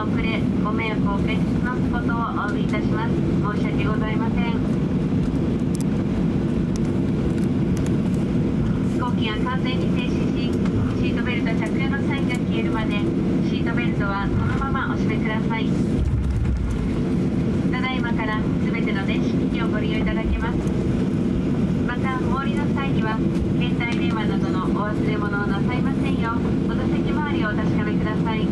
ご迷惑をおかけしますことをお詫びいたします申し訳ございません。飛行機が完全に停止しシートベルト着用のサインが消えるまでシートベルトはそのままお締めください。ただいまから全ての電子機器をご利用いただけます。またお降りの際には携帯電話などのお忘れ物をなさいませんようお座席周りをお確かめください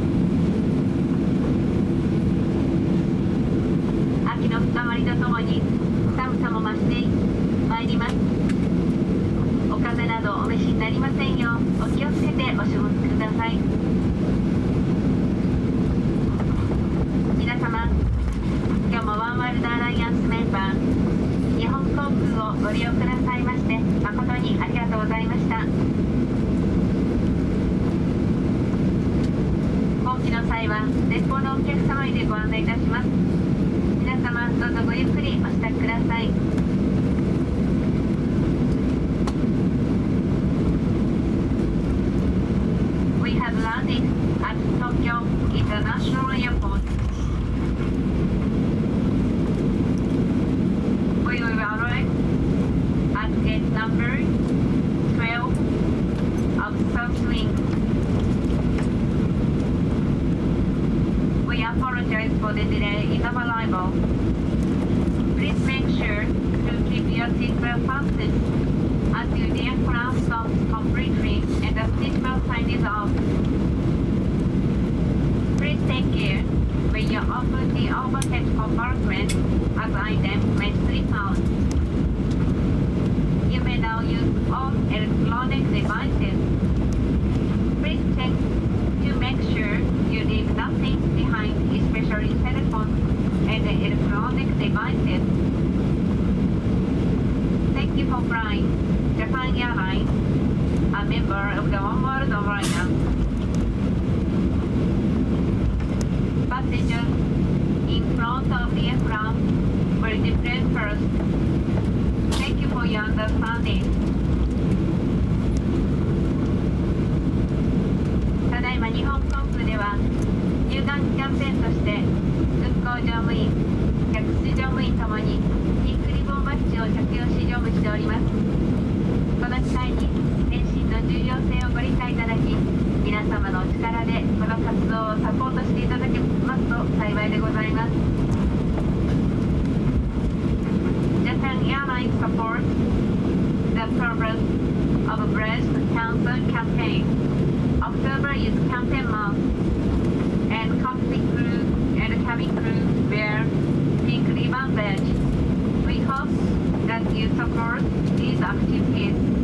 秋の深まりとともに。寒さも増してまいります。お風邪などお召しになりませんよ。うお気をつけてお過ごしください。皆様今日もワンワールドアライアンスメンバー日本航空をご利用くださいまして誠にありがとうございました。後期の際は前方のお客様へでご案内いたします。We apologize for the delay in our arrival. Please make sure to keep your seatbelt fastened until the aircraft stops completely and the seatbelt sign is off. Please take care when you open the overhead compartment as items may slip out. You may now use all electronic devices. Thank you for flying Japan Airlines, a member of the One World Alliance. Passengers in front of the aircraft will deploy first. Thank you for your understanding. ただいま日本航空では入館キャンペーンとして運航乗務員客室乗務員ともにを着用し乗務しております。この機会 continues support these activities.